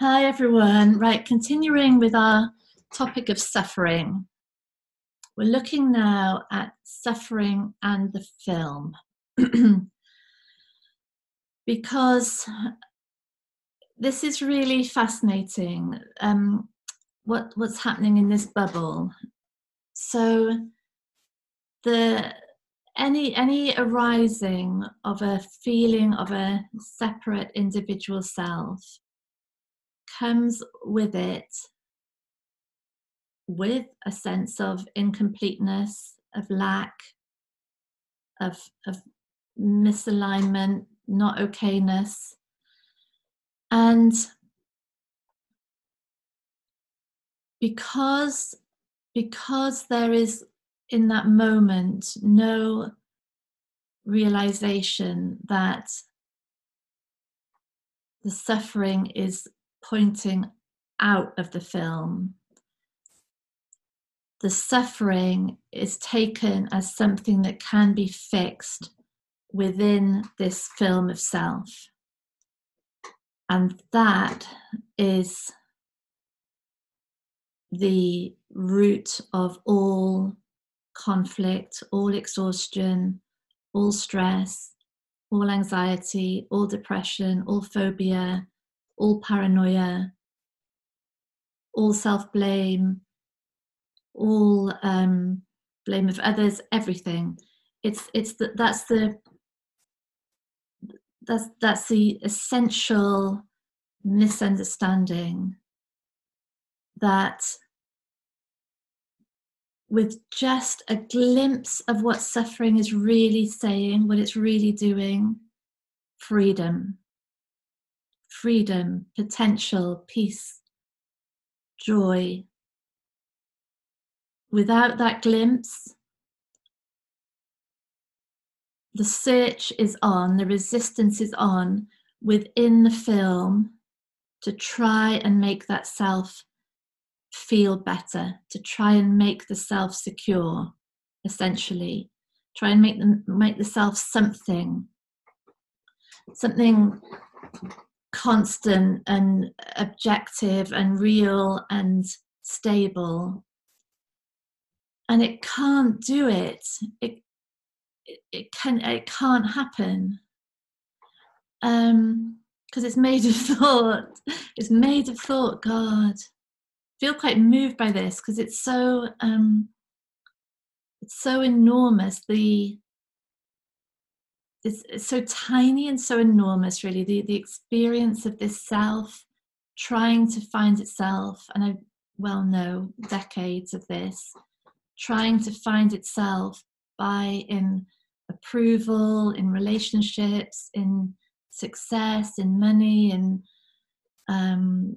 Hi, everyone. Right, continuing with our topic of suffering. We're looking now at suffering and the film. because this is really fascinating um, what, what's happening in this bubble. So, the any any arising of a feeling of a separate individual self comes with it with a sense of incompleteness, of lack, of, of misalignment, not okayness. And because because there is in that moment no realization that the suffering is pointing out of the film. The suffering is taken as something that can be fixed within this film of self. And that is the root of all conflict, all exhaustion, all stress, all anxiety, all depression, all phobia, all paranoia, all self blame, all um, blame of others, everything. It's it's the, that's the that's that's the essential misunderstanding that with just a glimpse of what suffering is really saying, what it's really doing, freedom freedom, potential, peace, joy. Without that glimpse, the search is on, the resistance is on within the film to try and make that self feel better, to try and make the self secure, essentially. Try and make them make the self something, something constant and objective and real and stable. And it can't do it. It it can it can't happen. Um because it's made of thought. It's made of thought god. I feel quite moved by this because it's so um it's so enormous the it's, it's so tiny and so enormous really. The, the experience of this self trying to find itself and i well know decades of this trying to find itself by in approval in relationships in success in money in um,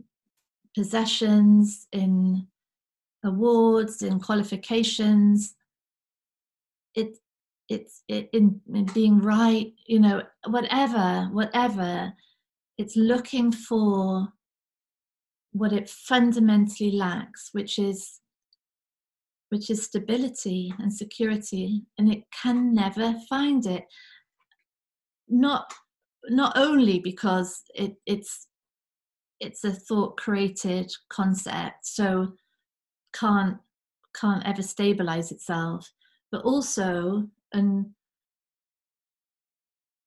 possessions in awards in qualifications. It it's it, in, in being right you know whatever whatever it's looking for what it fundamentally lacks which is which is stability and security and it can never find it. Not not only because it, it's it's a thought created concept so can't can't ever stabilize itself but also and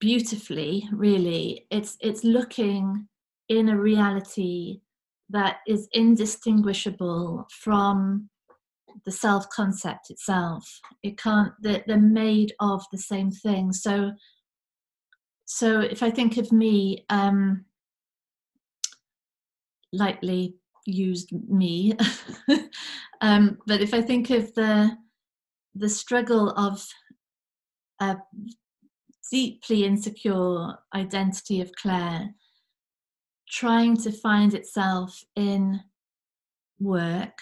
beautifully really it's it's looking in a reality that is indistinguishable from the self concept itself. It can't they're, they're made of the same thing. So so if i think of me um lightly used me um but if i think of the the struggle of a deeply insecure identity of Clare trying to find itself in work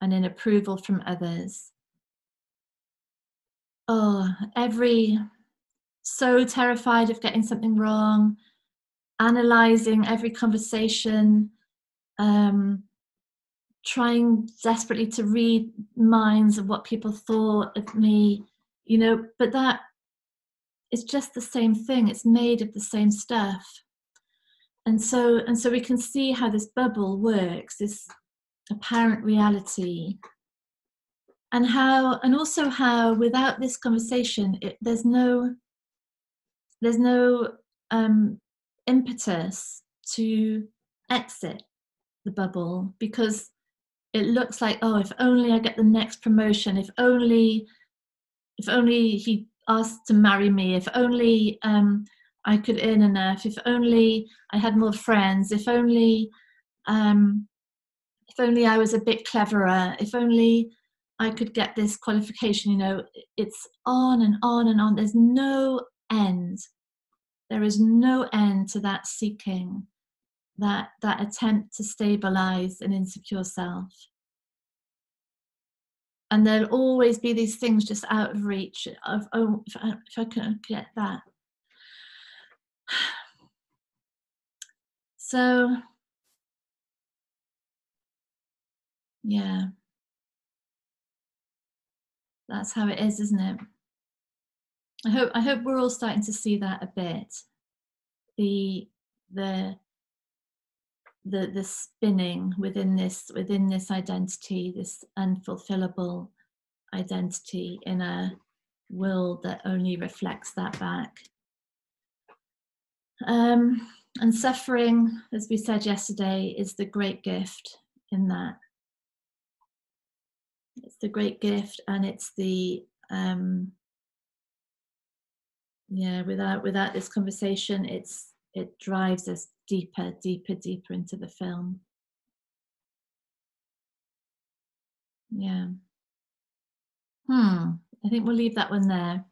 and in approval from others. Oh, every so terrified of getting something wrong, analyzing every conversation, um, trying desperately to read minds of what people thought of me, you know but that is just the same thing it's made of the same stuff. And so and so we can see how this bubble works this apparent reality. And how and also how without this conversation it, there's no there's no um, impetus to exit the bubble because it looks like oh if only i get the next promotion if only if only he asked to marry me if only um, i could earn enough if only i had more friends if only um, if only i was a bit cleverer if only i could get this qualification you know. It's on and on and on. There's no end. There is no end to that seeking that that attempt to stabilize an insecure self and there'll always be these things just out of reach of oh if I, if I can get that. So yeah. That's how it is isn't it? I hope i hope we're all starting to see that a bit. The the the the spinning within this within this identity this unfulfillable identity in a world that only reflects that back. Um, and suffering as we said yesterday is the great gift in that. It's the great gift and it's the um, yeah without without this conversation it's it drives us deeper, deeper, deeper into the film. Yeah. Hmm. I think we'll leave that one there.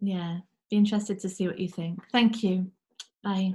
Yeah. Be interested to see what you think. Thank you. Bye.